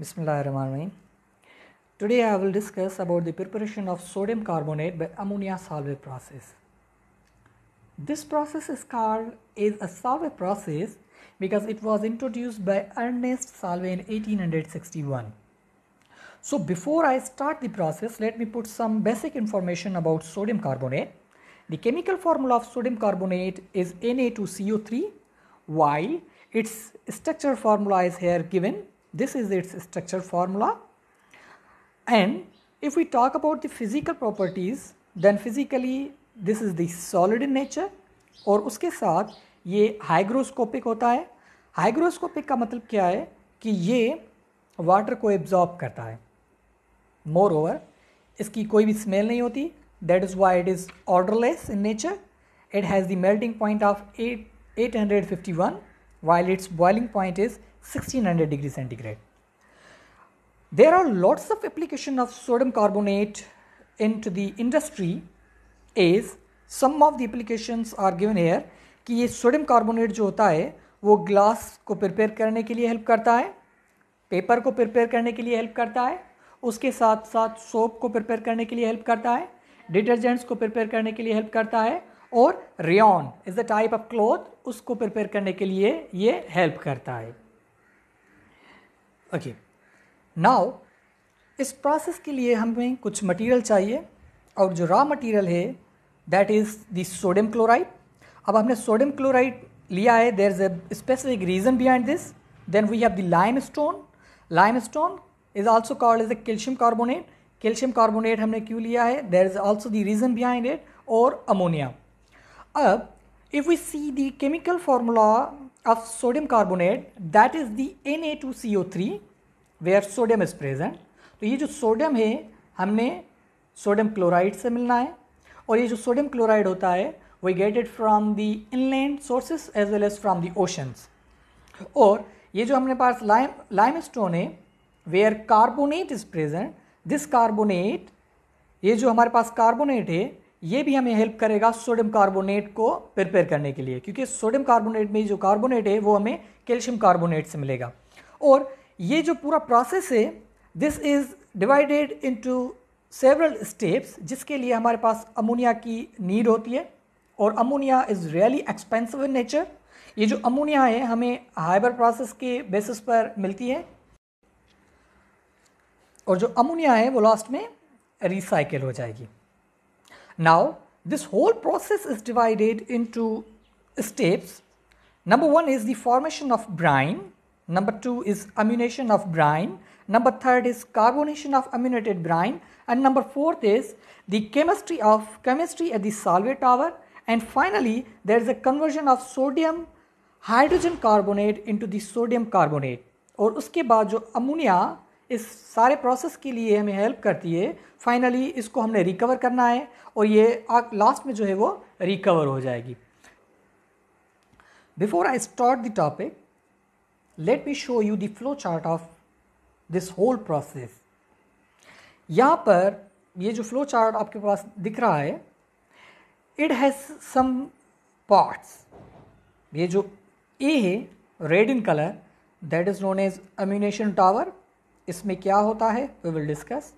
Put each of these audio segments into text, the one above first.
Bismillahirrahmanirrahim. Today I will discuss about the preparation of sodium carbonate by ammonia solvent process. This process is called is a solvent process because it was introduced by Ernest Solvay in 1861. So before I start the process, let me put some basic information about sodium carbonate. The chemical formula of sodium carbonate is Na2CO3 while its structure formula is here given. This is its structure formula. And if we talk about the physical properties, then physically this is the solid in nature और उसके साथ ये hygroscopic होता है। Hygroscopic का मतलब क्या है? कि ये वाटर को एब्जॉर्ब करता है। मोर ओवर इसकी कोई भी स्मेल नहीं होती। That is why it is odourless in nature it has the melting point of eight eight hundred fifty one while its boiling point is sixteen hundred degree centigrade there are lots of application of sodium carbonate into the industry is some of the applications are given here कि ये sodium carbonate जो होता है, वो glass को prepare करने के लिए हेल्प करता है पेपर को प्रिपेयर करने के लिए हेल्प करता है, उसके साथ साथ सोप को प्रिपेयर करने के लिए हेल्प करता है डिटर्जेंट्स को प्रिपेयर करने के लिए हेल्प करता है और rain is the type of cloth उसको प्रिपेयर करने के लिए ये हेल्प करता है। ओके नाउ इस प्रोसेस के लिए हमें कुछ मटेरियल चाहिए और जो रॉ मटेरियल है that is the sodium chloride अब हमने सोडियम क्लोराइड लिया है. There is a specific reason behind this then we have the limestone limestone is also called as the calcium carbonate calcium carbonate हमने क्यों लिया है? There is also the reason behind it और ammonia अब if we see the chemical formula of sodium carbonate, that is the Na2CO3 where sodium is present. तो ये जो sodium है, हमने सोडियम क्लोराइड से मिलना है, और ये जो सोडियम क्लोराइड होता है we get it from the inland sources as well as from the oceans और ये जो हमारे पास लाइम लाइम स्टोन है where carbonate is present this carbonate ये जो हमारे पास कार्बोनेट है ये भी हमें हेल्प करेगा सोडियम कार्बोनेट को प्रिपेयर करने के लिए, क्योंकि सोडियम कार्बोनेट में जो कार्बोनेट है, वो हमें कैल्शियम कार्बोनेट से मिलेगा। और ये जो पूरा प्रोसेस है this is divided into several steps जिसके लिए हमारे पास अमोनिया की नीड होती है, और ammonia is really expensive in nature ये जो अमोनिया है, हमें हाइबर प्रोसेस के बेसिस पर मिलती है, और जो अमोनिया है, वो लास्ट में रिसाइकिल हो जाएगी। Now, this whole process is divided into steps. Number one is the formation of brine. Number two is amination of brine. Number third is carbonation of aminated brine. And number fourth is the chemistry of chemistry at the solvent tower. And finally, there is a conversion of sodium hydrogen carbonate into the sodium carbonate. और उसके बाद जो ammonia इस सारे process के लिए हमें help करती है। फाइनली इसको हमने रिकवर करना है और ये लास्ट में जो है वो रिकवर हो जाएगी। Before I start the topic let me show you the flow chart of this whole process यहाँ पर ये जो फ्लो चार्ट आपके पास दिख रहा है इट हैज़ सम पार्ट्स ये जो ए है red in colour that is known as ammoniation tower इसमें क्या होता है? We will discuss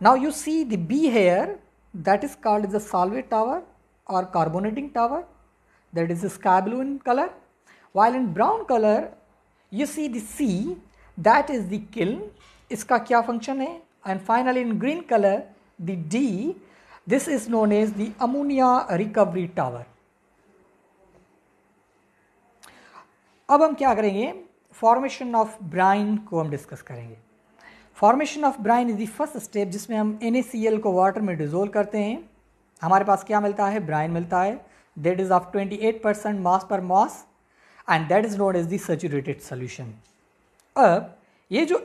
now you see the B here that is called the Solvay tower और carbonating tower that is sky blue in colour while in brown colour you see C that is the kiln इसका क्या function है and finally in green colour the D this is known as the ammonia recovery tower अब हम क्या करेंगे? Formation of Bryan को हम discuss करेंगे. Formation of brine is the first step जिसमें हम एन को वाटर में डिजोल्व करते हैं। हमारे पास क्या मिलता है? ब्राइन मिलता है। That is of 28 percent mass per mass and that is not is the solution अब, ये जो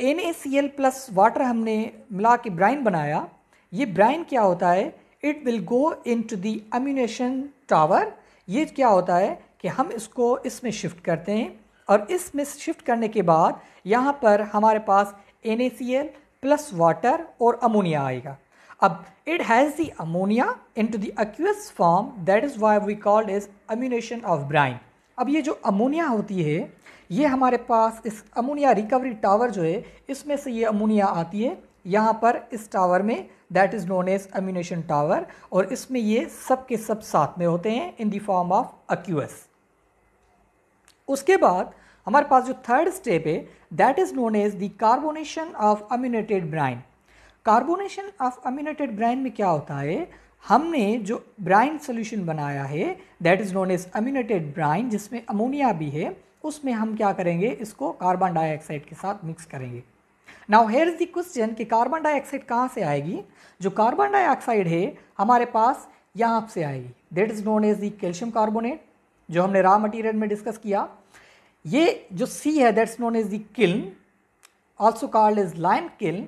एन प्लस वाटर हमने मिला के ब्राइन बनाया, ये ब्राइन क्या होता है? It will go into the ammoniation tower ये क्या होता है? कि हम इसको इसमें शिफ्ट करते हैं। और इसमें शिफ्ट करने के बाद यहाँ पर हमारे पास एन प्लस वाटर और अमोनिया आएगा। अब it has the ammonia into the aqueous form that is why we called is ammoniation of brine अब ये जो अमोनिया होती है, ये हमारे पास इस अमोनिया रिकवरी टावर जो है, इसमें से ये अमोनिया आती है। यहाँ पर इस टावर में that is known as ammoniation tower और इसमें ये सब के सब साथ में होते हैं in the form of aqueous उसके बाद हमारे पास जो थर्ड स्टेप है that is known as the carbonation of ammoniated brine carbonation of ammoniated brine में क्या होता है? हमने जो ब्राइन सोल्यूशन बनाया है that is known as ammoniated brine जिसमें अमोनिया भी है, उसमें हम क्या करेंगे? इसको कार्बन डाइऑक्साइड के साथ मिक्स करेंगे। Now here is the question कि कार्बन डाइऑक्साइड कहाँ से आएगी? जो कार्बन डाइऑक्साइड है, हमारे पास यहाँ से आएगी। That is known as the calcium carbonate जो हमने रॉ मटेरियल में डिस्कस किया। ये जो सी है that's known as the kiln also called is lime kiln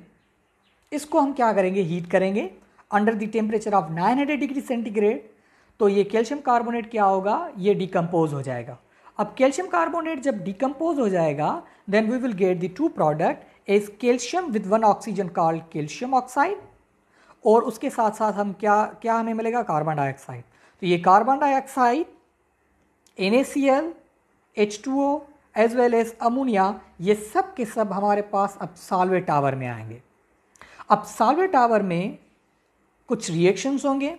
इसको हम क्या करेंगे? हीट करेंगे। Under the temperature of 900 degree centigrade तो ये कैल्शियम कार्बोनेट क्या होगा? ये डिकम्पोज हो जाएगा। अब कैल्शियम कार्बोनेट जब डिकम्पोज हो जाएगा then we will get the two product is calcium with one oxygen called calcium oxide और उसके साथ साथ हम क्या क्या हमें मिलेगा? कार्बन डाइऑक्साइड तो ये carbon dioxide N A C L H two O as well as ammonia ये सब के सब हमारे पास अब सालवे टावर में आएँगे। अब सालवे टावर में कुछ रिएक्शंस होंगे।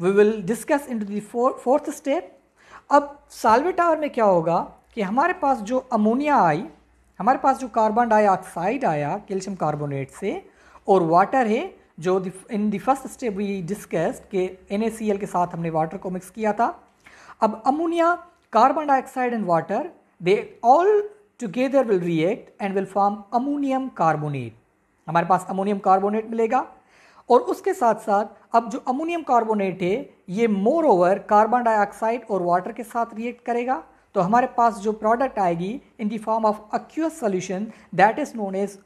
We will discuss into fourth step अब सालवे टावर में क्या होगा कि हमारे पास जो अमोनिया आई, हमारे पास जो कार्बन डाइऑक्साइड आया कैल्शियम कार्बोनेट से, और वाटर है, जो in the first step we discussed के एन के साथ हमने वाटर को मिक्स किया था। अब ammonia carbon dioxide and water they all together will react and will form ammonium carbonate हमारे पास अमोनियम कार्बोनेट मिलेगा। और उसके साथ साथ अब जो अमोनियम कार्बोनेट है, ये मोर ओवर कार्बन डाइऑक्साइड और वाटर के साथ रिएक्ट करेगा। तो हमारे पास जो प्रोडक्ट आएगी in the form of aqueous solution that is known as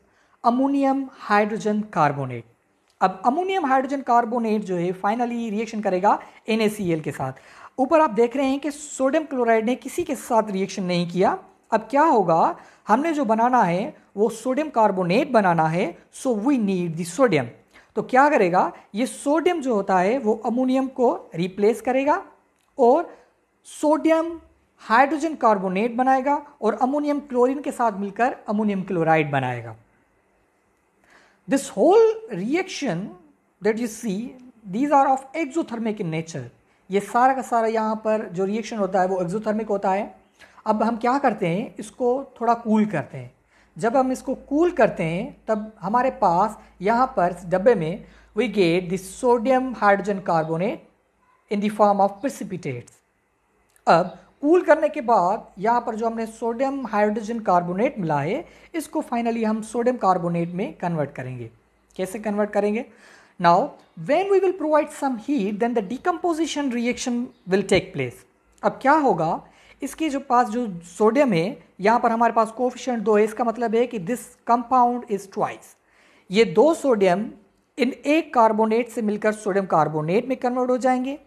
ammonium hydrogen carbonate अब अमोनियम हाइड्रोजन कार्बोनेट जो है फाइनली रिएक्शन करेगा एन के साथ। ऊपर आप देख रहे हैं कि सोडियम क्लोराइड ने किसी के साथ रिएक्शन नहीं किया। अब क्या होगा? हमने जो बनाना है, वो सोडियम कार्बोनेट बनाना है so we need the sodium तो क्या करेगा? ये सोडियम जो होता है, वो अमोनियम को रिप्लेस करेगा और सोडियम हाइड्रोजन कार्बोनेट बनाएगा और अमोनियम क्लोरीन के साथ मिलकर अमोनियम क्लोराइड बनाएगा। This whole reaction that you see these are of exothermic in nature ये सारा का सारा यहाँ पर जो रिएक्शन होता है वो एक्जोथर्मिक होता है। अब हम क्या करते हैं? इसको थोड़ा कूल करते हैं। जब हम इसको कूल करते हैं, तब हमारे पास यहाँ पर डब्बे में we get the sodium hydrogen carbonate in the form of precipitates अब कूल करने के बाद यहाँ पर जो हमने सोडियम हाइड्रोजन कार्बोनेट मिला है, इसको फाइनली हम सोडियम कार्बोनेट में कन्वर्ट करेंगे। कैसे कन्वर्ट करेंगे? Now when we will provide some heat then the decomposition reaction will take place अब क्या होगा? इसके जो पास जो सोडियम है, यहाँ पर हमारे पास कोफिशियंट दो है। इसका मतलब है कि दिस कंपाउंड इज़ ट्वाइस ये दो सोडियम इन एक कार्बोनेट से मिलकर सोडियम कार्बोनेट में कन्वर्ट हो जाएँगे।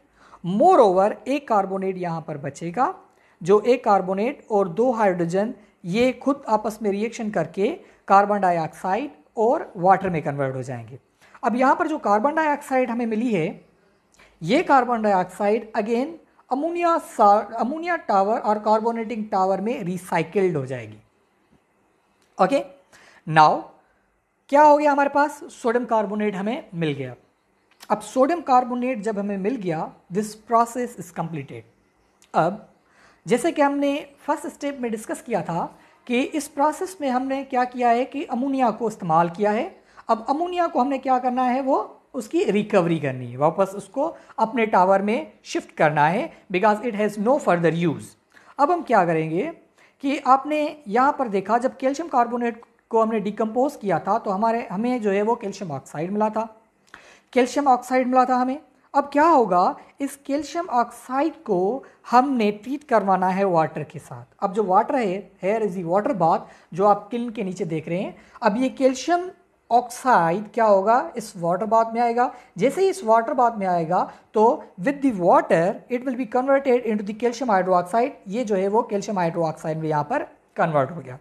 मोर ओवर एक कार्बोनेट यहाँ पर बचेगा, जो एक कार्बोनेट और दो हाइड्रोजन ये खुद आपस में रिएक्शन करके कार्बन डाइऑक्साइड और वाटर में कन्वर्ट हो जाएँगे। अब यहाँ पर जो कार्बन डाइऑक्साइड हमें मिली है, ये carbon dioxide again ammonia ammonia tower और कार्बोनेटिंग टावर में रिसाइकिल्ड हो जाएगी। ओके नाउ क्या हो गया हमारे पास? सोडियम कार्बोनेट हमें मिल गया। अब सोडियम कार्बोनेट जब हमें मिल गया दिस प्रोसेस इज़ कंप्लीटेड अब, जैसे कि हमने फ़र्स्ट स्टेप में डिस्कस किया था कि इस प्रोसेस में हमने क्या किया है कि अमोनिया को इस्तेमाल किया है। अब अमोनिया को हमने क्या करना है, वो उसकी रिकवरी करनी है। वापस उसको अपने टावर में शिफ्ट करना है because it has no further use अब हम क्या करेंगे कि आपने यहाँ पर देखा, जब कैल्शियम कार्बोनेट को हमने डिकम्पोज किया था तो हमारे, हमें जो है वो कैल्शियम ऑक्साइड मिला था। कैल्शियम ऑक्साइड मिला था हमें। अब क्या होगा, इस कैल्शियम ऑक्साइड को हमने ट्रीट करवाना है वाटर के साथ। अब जो वाटर है here is the water bath जो आप किल्न के नीचे देख रहे हैं, अब ये कैल्शियम ऑक्साइड क्या होगा? इस वाटर बाथ में आएगा। जैसे ही इस वाटर बाथ में आएगा तो with the water it will be converted into the calcium hydroxide ये जो है वो कैल्शियम हाइड्रोक्साइड में यहाँ पर कन्वर्ट हो गया।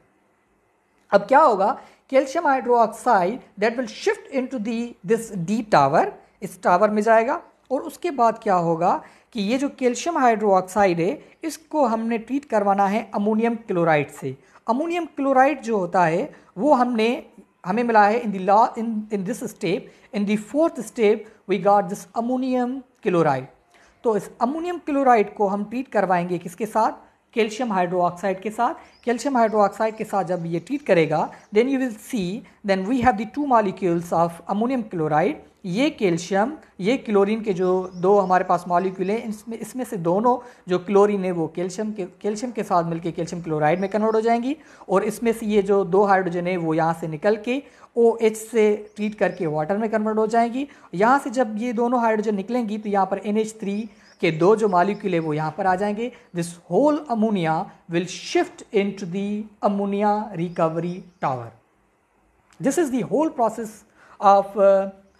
अब क्या होगा? Calcium hydroxide that will shift into the this deep tower इस टावर में जाएगा। और उसके बाद क्या होगा कि ये जो कैल्शियम हाइड्रोक्साइड है, इसको हमने ट्रीट करवाना है अमोनियम क्लोराइड से। अमोनियम क्लोराइड जो होता है, वो हमने हमें मिला है in the law in in this step in the fourth step we got this ammonium chloride तो इस अमोनियम क्लोराइड को हम ट्रीट करवाएँगे किसके साथ? कैल्शियम हाइड्रोक्साइड के साथ। कैल्शियम हाइड्रोक्साइड के साथ जब ये ट्रीट करेगा then you will see then we have the two molecules of ammonium chloride ये कैल्शियम, ये क्लोरीन के जो दो हमारे पास मॉलिक्यूल हैं, इसमें इसमें से दोनों जो क्लोरीन है वो कैल्शियम के कैल्शियम के साथ मिलकर कैल्शियम क्लोराइड में कन्वर्ट हो जाएँगी और इसमें से ये जो दो हाइड्रोजन है वो यहाँ से निकल के ओ एच से ट्रीट करके वाटर में कन्वर्ट हो जाएँगी। यहाँ से जब ये दोनों हाइड्रोजन निकलेंगी तो यहाँ पर एन के दो जो मालिक्यूल है वो यहाँ पर आ जाएँगे। This whole ammonia will shift into the ammonia recovery tower this is the whole process of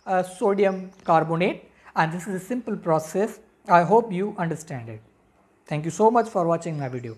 Uh, sodium carbonate and this is a simple process. I hope you understand it. Thank you so much for watching my video.